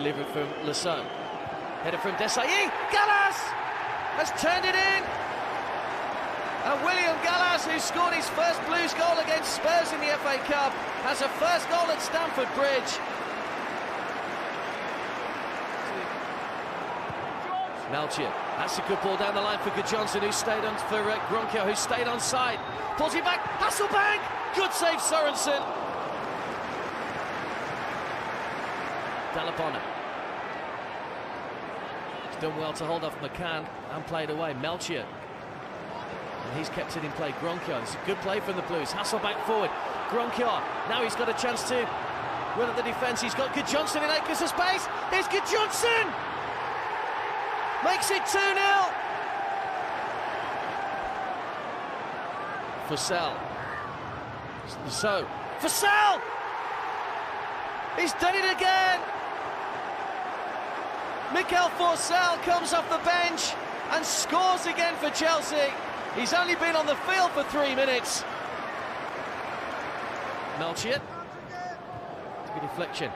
delivered from Lasson. Headed from Desailly. Gallas has turned it in. And William Gallas, who scored his first Blues goal against Spurs in the FA Cup, has a first goal at Stamford Bridge. Melchiot, that's a good ball down the line for Johnson, who stayed on for uh, Gronkjar, who stayed on side. Pulls it back, Hasselbaink, good save Sorensen. Dalla Bona. He's done well to hold off McCann and played away. Melchiot. And he's kept it in play. Gronkjar. It's a good play from the Blues. Hasselbaink forward. Gronkjar. Now he's got a chance to run at the defence. He's got Gudjohnsen in acres of space. Here's Gudjohnsen makes it 2 0. Forsell. So, Forsell! He's done it again! Mikael Forsell comes off the bench and scores again for Chelsea. He's only been on the field for three minutes. Melchiot. Good deflection.